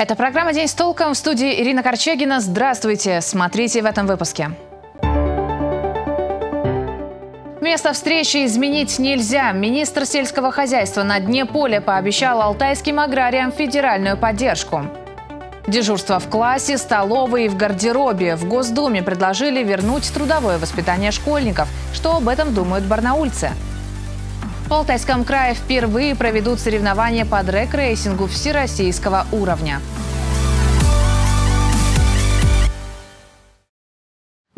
Это программа «День с толком» в студии Ирина Корчагина. Здравствуйте! Смотрите в этом выпуске. Место встречи изменить нельзя. Министр сельского хозяйства на дне поля пообещал алтайским аграриям федеральную поддержку. Дежурство в классе, столовой и в гардеробе. В Госдуме предложили вернуть трудовое воспитание школьников. Что об этом думают барнаульцы? В Алтайском крае впервые проведут соревнования по дрэг-рейсингу всероссийского уровня.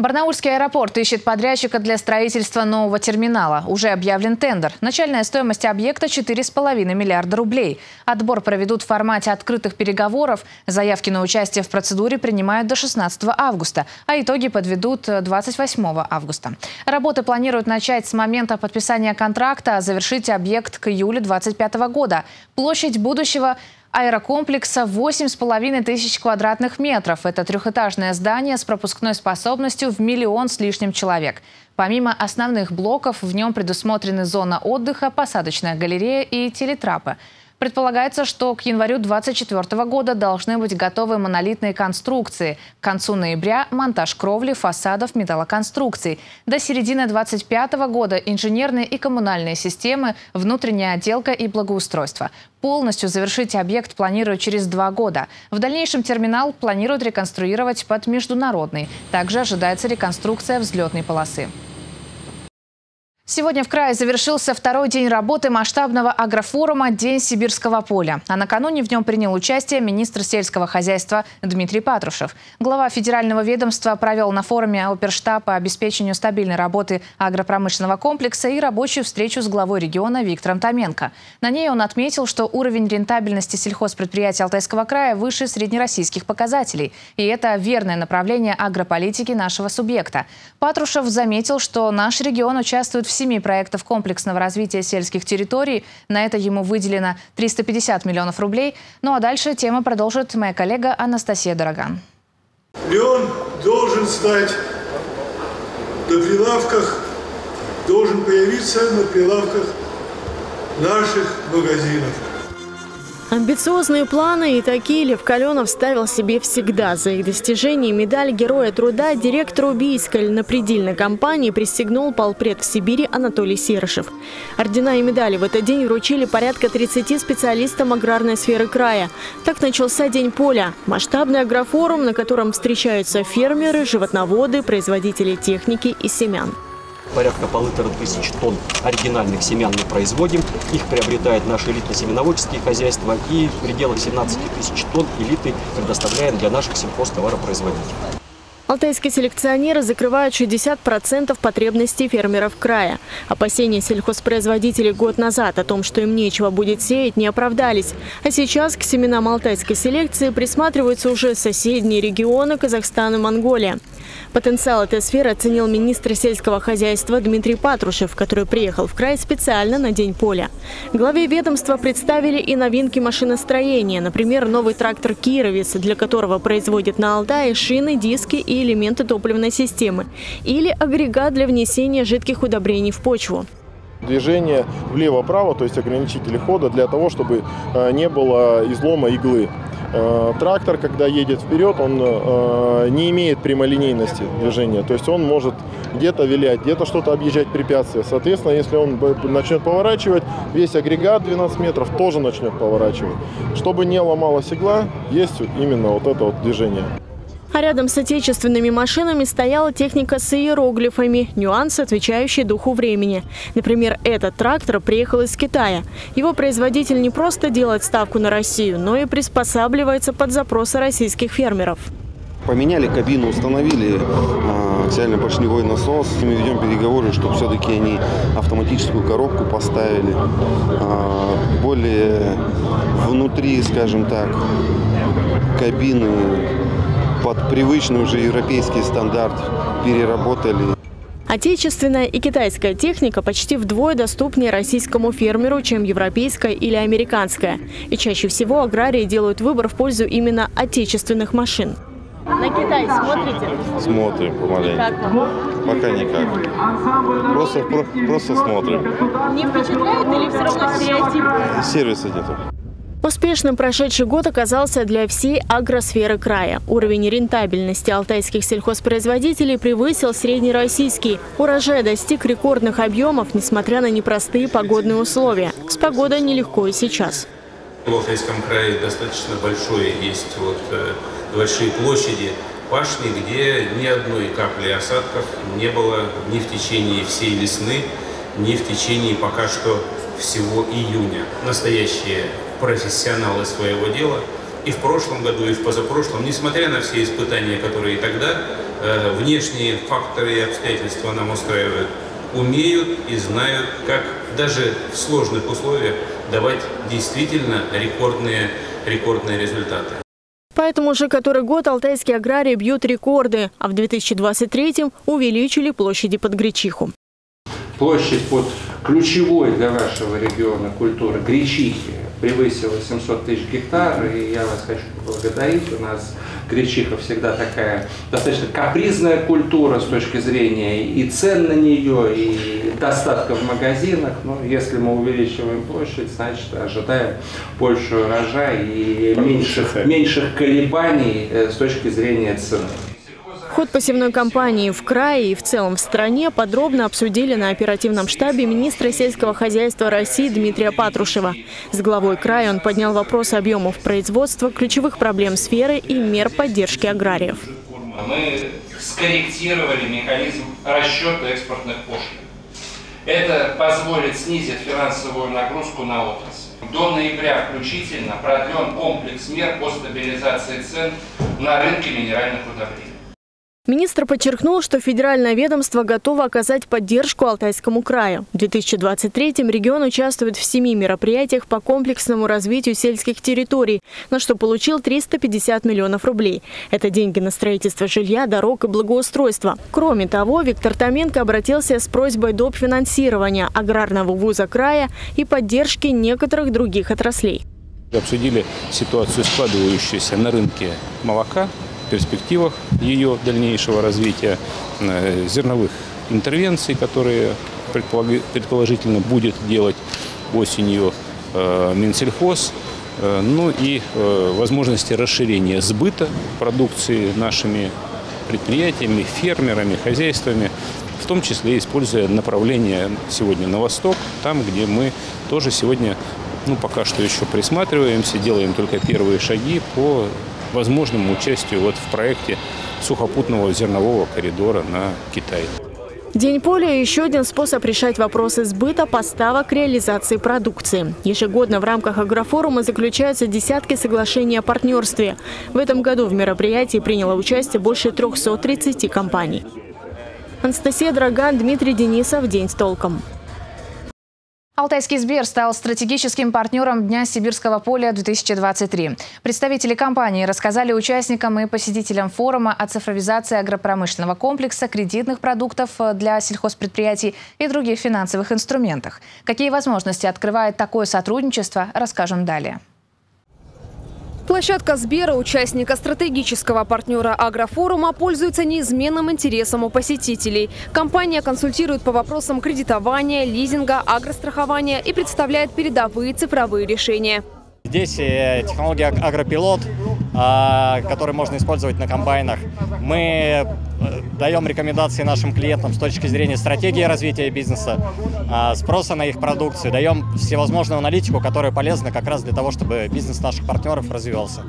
Барнаульский аэропорт ищет подрядчика для строительства нового терминала. Уже объявлен тендер. Начальная стоимость объекта 4,5 миллиарда рублей. Отбор проведут в формате открытых переговоров. Заявки на участие в процедуре принимают до 16 августа, а итоги подведут 28 августа. Работы планируют начать с момента подписания контракта, а завершить объект к июлю 2025 года. Площадь будущего аэрокомплекса 8,5 тысяч квадратных метров. Это трехэтажное здание с пропускной способностью в миллион с лишним человек. Помимо основных блоков, в нем предусмотрены зона отдыха, посадочная галерея и телетрапы. Предполагается, что к январю 2024 года должны быть готовы монолитные конструкции. К концу ноября – монтаж кровли, фасадов, металлоконструкций. До середины 2025 года – инженерные и коммунальные системы, внутренняя отделка и благоустройство. Полностью завершить объект планируют через два года. В дальнейшем терминал планируют реконструировать под международный. Также ожидается реконструкция взлетной полосы. Сегодня в крае завершился второй день работы масштабного агрофорума «День сибирского поля». А накануне в нем принял участие министр сельского хозяйства Дмитрий Патрушев. Глава федерального ведомства провел на форуме оперштаб по обеспечению стабильной работы агропромышленного комплекса и рабочую встречу с главой региона Виктором Томенко. На ней он отметил, что уровень рентабельности сельхозпредприятий Алтайского края выше среднероссийских показателей. И это верное направление агрополитики нашего субъекта. Патрушев заметил, что наш регион участвует в семи проектов комплексного развития сельских территорий. На это ему выделено 350 миллионов рублей. Ну а дальше тема продолжит моя коллега Анастасия Дороган. Леон должен стать на прилавках, должен появиться на прилавках наших магазинов. Амбициозные планы и такие Лев Каленов ставил себе всегда. За их достижение медаль Героя труда директору Бийской льнопредельной компании пристегнул полпред в Сибири Анатолий Серышев. Ордена и медали в этот день вручили порядка 30 специалистам аграрной сферы края. Так начался День поля. Масштабный агрофорум, на котором встречаются фермеры, животноводы, производители техники и семян порядка полутора тысяч тонн оригинальных семян мы производим. Их приобретают наши элитно-семеноводческие хозяйства и в пределах 17 тысяч тонн элиты предоставляем для наших сельхозтоваропроизводителей. Алтайские селекционеры закрывают 60% потребностей фермеров края. Опасения сельхозпроизводителей год назад о том, что им нечего будет сеять, не оправдались. А сейчас к семенам алтайской селекции присматриваются уже соседние регионы Казахстан и Монголия. Потенциал этой сферы оценил министр сельского хозяйства Дмитрий Патрушев, который приехал в край специально на День поля. Главе ведомства представили и новинки машиностроения. Например, новый трактор «Кировец», для которого производят на Алтае шины, диски и элементы топливной системы. Или агрегат для внесения жидких удобрений в почву движение влево-право, то есть ограничители хода, для того, чтобы э, не было излома иглы. Э, трактор, когда едет вперед, он э, не имеет прямолинейности движения. То есть он может где-то вилять, где-то что-то объезжать препятствия. Соответственно, если он начнет поворачивать, весь агрегат 12 метров тоже начнет поворачивать. Чтобы не ломалась игла, есть именно вот это вот движение. А рядом с отечественными машинами стояла техника с иероглифами, нюансы, отвечающие духу времени. Например, этот трактор приехал из Китая. Его производитель не просто делает ставку на Россию, но и приспосабливается под запросы российских фермеров. Поменяли кабину, установили э, аксиально-поршневой насос. Мы ведем переговоры, чтобы все-таки они автоматическую коробку поставили. Э, более внутри, скажем так, кабины под привычный уже европейский стандарт переработали. Отечественная и китайская техника почти вдвое доступнее российскому фермеру, чем европейская или американская. И чаще всего аграрии делают выбор в пользу именно отечественных машин. На Китай смотрите? Смотрим помаленьку. Как вам? Пока никак. Просто, про, просто смотрим. Не впечатляет или все равно стереотип? Сервиса нету. Успешным прошедший год оказался для всей агросферы края. Уровень рентабельности алтайских сельхозпроизводителей превысил среднероссийский. Урожай достиг рекордных объемов, несмотря на непростые погодные условия. С погодой нелегко и сейчас. В Алтайском крае достаточно большое есть вот, э, большие площади пашни, где ни одной капли осадков не было ни в течение всей весны, ни в течение пока что всего июня. Настоящие профессионалы своего дела и в прошлом году, и в позапрошлом, несмотря на все испытания, которые тогда э, внешние факторы и обстоятельства нам устраивают, умеют и знают, как даже в сложных условиях давать действительно рекордные, рекордные результаты. Поэтому уже который год алтайские аграрии бьют рекорды, а в 2023-м увеличили площади под гречиху. Площадь под ключевой для вашего региона культуры гречихи превысила 700 тысяч гектар, и я вас хочу поблагодарить. У нас гречиха всегда такая достаточно капризная культура с точки зрения и цен на нее, и достатка в магазинах. Но если мы увеличиваем площадь, значит ожидаем больше урожая и меньших, меньших колебаний э, с точки зрения цены. Ход посевной кампании в крае и в целом в стране подробно обсудили на оперативном штабе министра сельского хозяйства России Дмитрия Патрушева. С главой края он поднял вопрос объемов производства, ключевых проблем сферы и мер поддержки аграриев. Мы скорректировали механизм расчета экспортных пошлин. Это позволит снизить финансовую нагрузку на отрасль. До ноября включительно продлен комплекс мер по стабилизации цен на рынке минеральных удобрений. Министр подчеркнул, что федеральное ведомство готово оказать поддержку Алтайскому краю. В 2023-м регион участвует в семи мероприятиях по комплексному развитию сельских территорий, на что получил 350 миллионов рублей. Это деньги на строительство жилья, дорог и благоустройства. Кроме того, Виктор Томенко обратился с просьбой доп. финансирования аграрного вуза края и поддержки некоторых других отраслей. Обсудили ситуацию, складывающуюся на рынке молока, перспективах ее дальнейшего развития, э, зерновых интервенций, которые предположительно будет делать осенью э, Минсельхоз, э, ну и возможности расширения сбыта продукции нашими предприятиями, фермерами, хозяйствами, в том числе используя направление сегодня на восток, там, где мы тоже сегодня ну, пока что еще присматриваемся, делаем только первые шаги по возможному участию вот в проекте сухопутного зернового коридора на Китай. День поля – еще один способ решать вопросы сбыта, поставок, реализации продукции. Ежегодно в рамках агрофорума заключаются десятки соглашений о партнерстве. В этом году в мероприятии приняло участие больше 330 компаний. Анастасия Драган, Дмитрий Денисов. День с толком. Алтайский Сбер стал стратегическим партнером Дня Сибирского поля-2023. Представители компании рассказали участникам и посетителям форума о цифровизации агропромышленного комплекса, кредитных продуктов для сельхозпредприятий и других финансовых инструментах. Какие возможности открывает такое сотрудничество, расскажем далее. Площадка Сбера, участника стратегического партнера Агрофорума, пользуется неизменным интересом у посетителей. Компания консультирует по вопросам кредитования, лизинга, агрострахования и представляет передовые цифровые решения. Здесь э, технология агропилот, а, который можно использовать на комбайнах. Мы даем рекомендации нашим клиентам с точки зрения стратегии развития бизнеса, а, спроса на их продукцию, даем всевозможную аналитику, которая полезна как раз для того, чтобы бизнес наших партнеров развивался.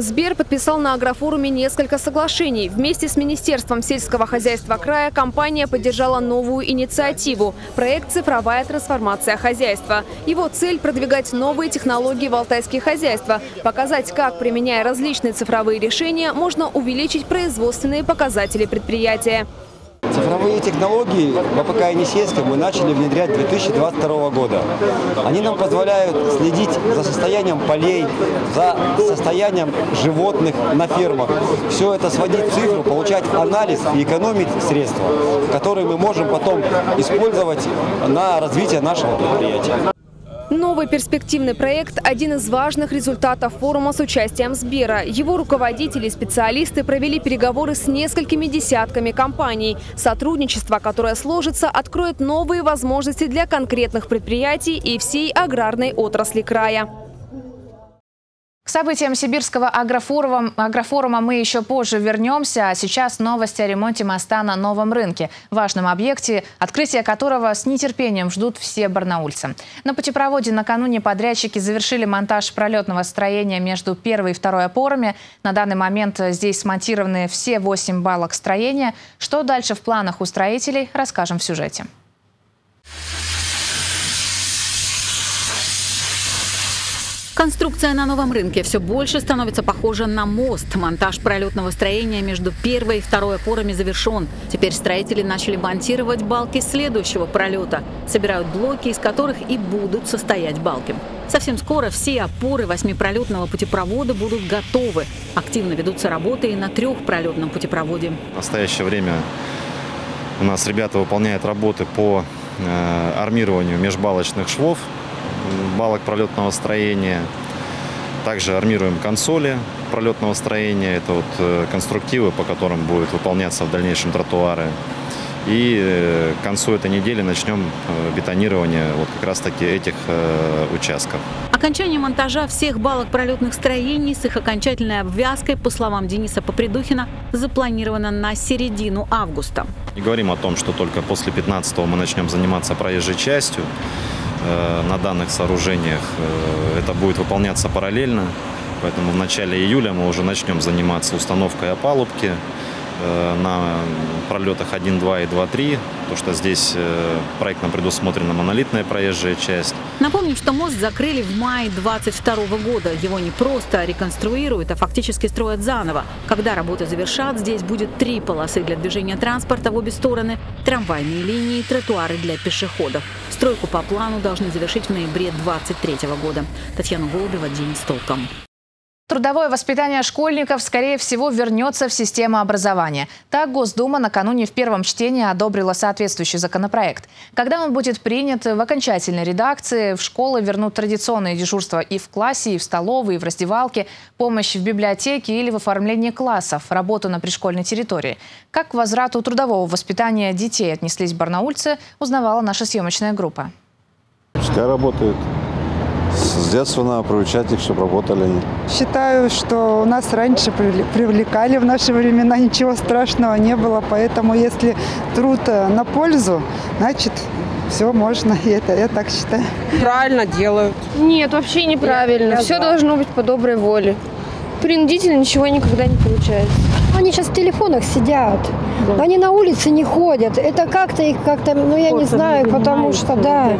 Сбер подписал на агрофоруме несколько соглашений. Вместе с Министерством сельского хозяйства края компания поддержала новую инициативу – проект «Цифровая трансформация хозяйства». Его цель – продвигать новые технологии в алтайские хозяйства, показать, как, применяя различные цифровые решения, можно увеличить производственные показатели предприятия. Цифровые технологии в АПК Енисейска мы начали внедрять 2022 года. Они нам позволяют следить за состоянием полей, за состоянием животных на фермах. Все это сводить в цифру, получать анализ и экономить средства, которые мы можем потом использовать на развитие нашего предприятия. Новый перспективный проект – один из важных результатов форума с участием Сбера. Его руководители и специалисты провели переговоры с несколькими десятками компаний. Сотрудничество, которое сложится, откроет новые возможности для конкретных предприятий и всей аграрной отрасли края. Событиям Сибирского агрофорума, агрофорума мы еще позже вернемся. А сейчас новости о ремонте моста на новом рынке. Важном объекте, открытие которого с нетерпением ждут все барнаульцы. На путепроводе накануне подрядчики завершили монтаж пролетного строения между первой и второй опорами. На данный момент здесь смонтированы все 8 балок строения. Что дальше в планах у строителей, расскажем в сюжете. Конструкция на новом рынке все больше становится похожа на мост. Монтаж пролетного строения между первой и второй опорами завершен. Теперь строители начали монтировать балки следующего пролета. Собирают блоки, из которых и будут состоять балки. Совсем скоро все опоры восьмипролетного путепровода будут готовы. Активно ведутся работы и на трехпролетном путепроводе. В настоящее время у нас ребята выполняют работы по э, армированию межбалочных швов балок пролетного строения. Также армируем консоли пролетного строения. Это вот э, конструктивы, по которым будут выполняться в дальнейшем тротуары. И э, к концу этой недели начнем э, бетонирование вот как раз-таки этих участков. Окончание монтажа всех балок пролетных строений с их окончательной обвязкой, по словам Дениса Попридухина, запланировано на середину августа. Не говорим о том, что только после 15 мы начнем заниматься проезжей частью. Э, на данных сооружениях. Э, это будет выполняться параллельно, поэтому в начале июля мы уже начнем заниматься установкой опалубки на пролетах 1, 2 и 2, 3, потому что здесь проектно предусмотрена монолитная проезжая часть. Напомним, что мост закрыли в мае 2022 года. Его не просто реконструируют, а фактически строят заново. Когда работы завершат, здесь будет три полосы для движения транспорта в обе стороны, трамвайные линии тротуары для пешеходов. Стройку по плану должны завершить в ноябре 2023 года. Татьяна Голубева, День с толком. Трудовое воспитание школьников, скорее всего, вернется в систему образования. Так Госдума накануне в первом чтении одобрила соответствующий законопроект. Когда он будет принят в окончательной редакции, в школы вернут традиционные дежурства и в классе, и в столовой, и в раздевалке, помощь в библиотеке или в оформлении классов, работу на пришкольной территории. Как к возврату трудового воспитания детей отнеслись барнаульцы, узнавала наша съемочная группа. Пускай работают с детства надо приучать их, чтобы работали они. Считаю, что у нас раньше привлекали в наши времена, ничего страшного не было. Поэтому если труд э, на пользу, значит все можно, и это я так считаю. Правильно делают. Нет, вообще неправильно. Все должно быть по доброй воле. Принудительно ничего никогда не получается. Они сейчас в телефонах сидят. Да. Они на улице не ходят. Это как-то их как-то, ну я не знаю, потому что, да.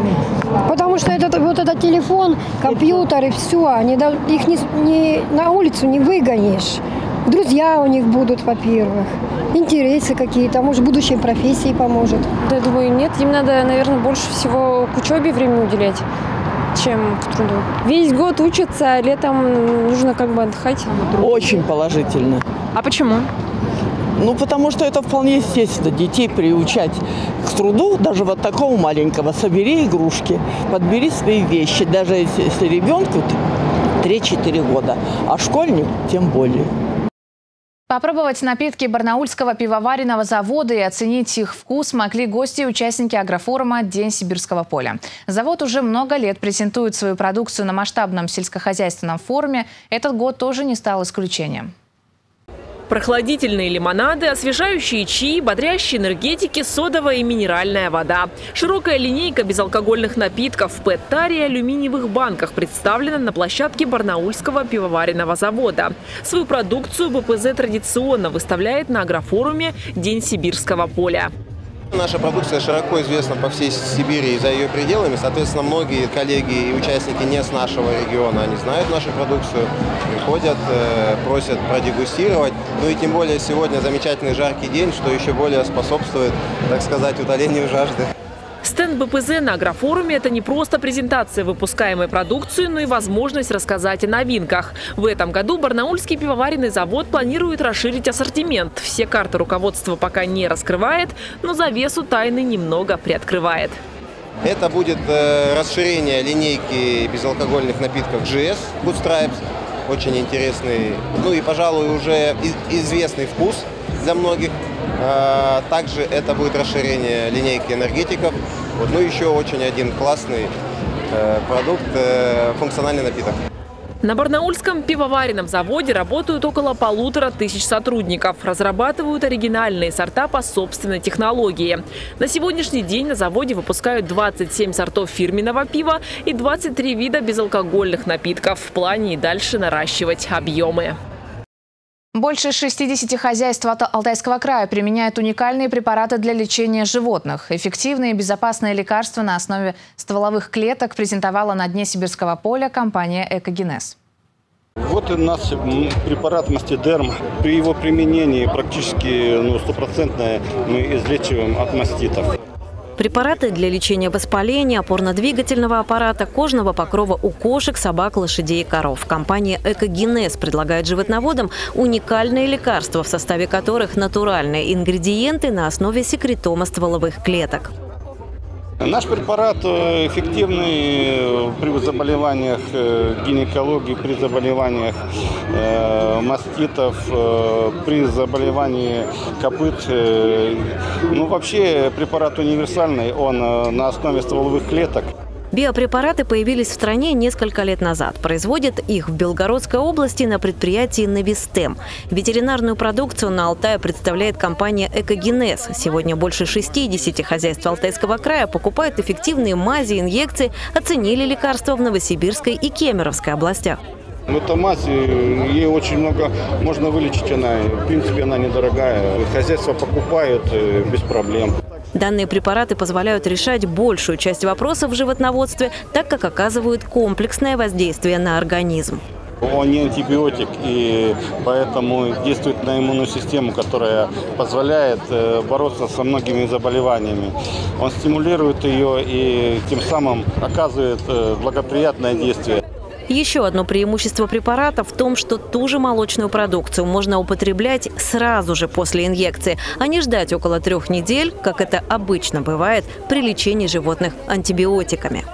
Потому что этот, вот этот телефон, компьютер и все, они, их не, не, на улицу не выгонишь. Друзья у них будут, во-первых. Интересы какие-то, может, будущей профессии поможет. Да, я думаю, нет. Им надо, наверное, больше всего к учебе время уделять чем к труду. Весь год учатся, а летом нужно как бы отдыхать. Очень положительно. А почему? Ну, потому что это вполне естественно, детей приучать к труду, даже вот такого маленького. Собери игрушки, подбери свои вещи, даже если, если ребенку 3-4 года, а школьник тем более. Попробовать напитки барнаульского пивоваренного завода и оценить их вкус могли гости и участники агрофорума «День сибирского поля». Завод уже много лет презентует свою продукцию на масштабном сельскохозяйственном форуме. Этот год тоже не стал исключением. Прохладительные лимонады, освежающие чаи, бодрящие энергетики, содовая и минеральная вода. Широкая линейка безалкогольных напитков в пэт-таре и алюминиевых банках представлена на площадке Барнаульского пивоваренного завода. Свою продукцию БПЗ традиционно выставляет на агрофоруме «День сибирского поля». Наша продукция широко известна по всей Сибири и за ее пределами. Соответственно, многие коллеги и участники не с нашего региона, они знают нашу продукцию, приходят, э, просят продегустировать. Ну и тем более сегодня замечательный жаркий день, что еще более способствует, так сказать, утолению жажды. Стенд БПЗ на агрофоруме – это не просто презентация выпускаемой продукции, но и возможность рассказать о новинках. В этом году Барнаульский пивоваренный завод планирует расширить ассортимент. Все карты руководства пока не раскрывает, но завесу тайны немного приоткрывает. Это будет э, расширение линейки безалкогольных напитков GS Good Stripes. Очень интересный, ну и, пожалуй, уже известный вкус для многих. А, также это будет расширение линейки энергетиков. Вот, ну еще очень один классный э, продукт, э, функциональный напиток. На Барнаульском пивоваренном заводе работают около полутора тысяч сотрудников. Разрабатывают оригинальные сорта по собственной технологии. На сегодняшний день на заводе выпускают 27 сортов фирменного пива и 23 вида безалкогольных напитков. В плане и дальше наращивать объемы. Больше 60 хозяйств Алтайского края применяют уникальные препараты для лечения животных. Эффективные и безопасные лекарства на основе стволовых клеток презентовала на дне Сибирского поля компания «Экогенез». Вот у нас препарат мастидерм. При его применении практически ну, стопроцентное мы излечиваем от маститов. Препараты для лечения воспаления, опорно-двигательного аппарата, кожного покрова у кошек, собак, лошадей и коров. Компания «Экогенез» предлагает животноводам уникальные лекарства, в составе которых натуральные ингредиенты на основе секретома стволовых клеток. Наш препарат э, эффективный э, при заболеваниях э, гинекологии, при заболеваниях маститов, при заболевании копыт. Ну, вообще препарат универсальный, он на основе стволовых клеток. Биопрепараты появились в стране несколько лет назад. Производят их в Белгородской области на предприятии «Навистем». Ветеринарную продукцию на Алтае представляет компания «Экогенез». Сегодня больше 60 хозяйств Алтайского края покупают эффективные мази, инъекции, оценили лекарства в Новосибирской и Кемеровской областях. В этой массе ей очень много можно вылечить. Она, в принципе, она недорогая. Хозяйство покупают э, без проблем. Данные препараты позволяют решать большую часть вопросов в животноводстве, так как оказывают комплексное воздействие на организм. Он не антибиотик, и поэтому действует на иммунную систему, которая позволяет э, бороться со многими заболеваниями. Он стимулирует ее и тем самым оказывает э, благоприятное действие. Еще одно преимущество препарата в том, что ту же молочную продукцию можно употреблять сразу же после инъекции, а не ждать около трех недель, как это обычно бывает при лечении животных антибиотиками.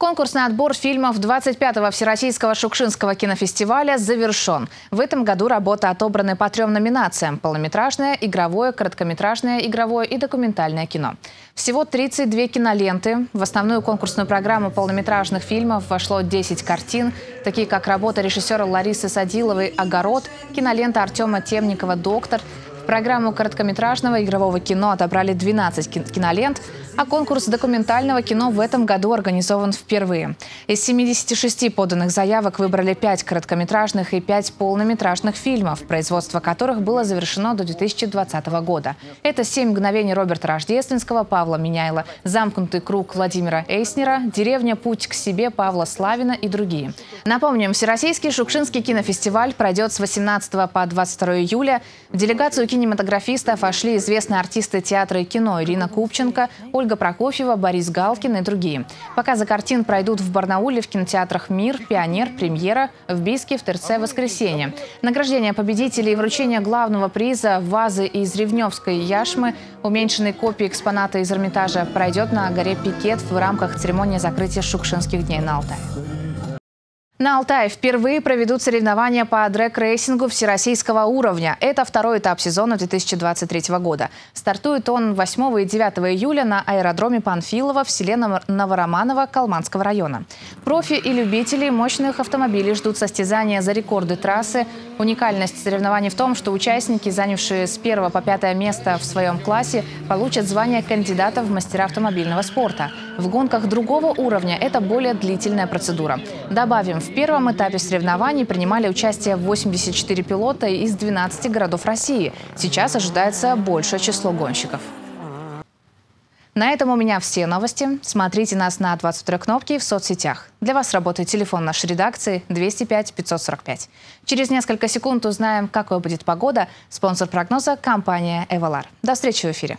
Конкурсный отбор фильмов 25-го Всероссийского Шукшинского кинофестиваля завершен. В этом году работы отобраны по трем номинациям – полнометражное, игровое, короткометражное, игровое и документальное кино. Всего 32 киноленты. В основную конкурсную программу полнометражных фильмов вошло 10 картин, такие как работа режиссера Ларисы Садиловой «Огород», кинолента Артема Темникова «Доктор», в программу короткометражного игрового кино отобрали 12 кинолент, а конкурс документального кино в этом году организован впервые. Из 76 поданных заявок выбрали 5 короткометражных и 5 полнометражных фильмов, производство которых было завершено до 2020 года. Это «Семь мгновений» Роберта Рождественского, Павла Меняйла, «Замкнутый круг» Владимира Эйснера, «Деревня. Путь к себе» Павла Славина и другие. Напомним, Всероссийский Шукшинский кинофестиваль пройдет с 18 по 22 июля. В делегацию кинематографистов вошли известные артисты театра и кино Ирина Купченко, Ольга Прокофьева, Борис Галкин и другие. Показы картин пройдут в Барнауле в кинотеатрах «Мир», «Пионер», «Премьера», в Бийске в ТРЦ «Воскресенье». Награждение победителей и вручение главного приза «Вазы» из Ревневской яшмы, уменьшенной копии экспоната из Эрмитажа, пройдет на горе Пикет в рамках церемонии закрытия Шукшинских дней на Алтае. На Алтае впервые проведут соревнования по дрэг-рейсингу всероссийского уровня. Это второй этап сезона 2023 года. Стартует он 8 и 9 июля на аэродроме Панфилова в селе Новороманово Калманского района. Профи и любители мощных автомобилей ждут состязания за рекорды трассы. Уникальность соревнований в том, что участники, занявшие с 1 по 5 место в своем классе, получат звание кандидата в мастера автомобильного спорта. В гонках другого уровня это более длительная процедура. Добавим, в первом этапе соревнований принимали участие 84 пилота из 12 городов России. Сейчас ожидается большее число гонщиков. На этом у меня все новости. Смотрите нас на 22 кнопке в соцсетях. Для вас работает телефон нашей редакции 205 545. Через несколько секунд узнаем, какой будет погода. Спонсор прогноза – компания «Эвалар». До встречи в эфире.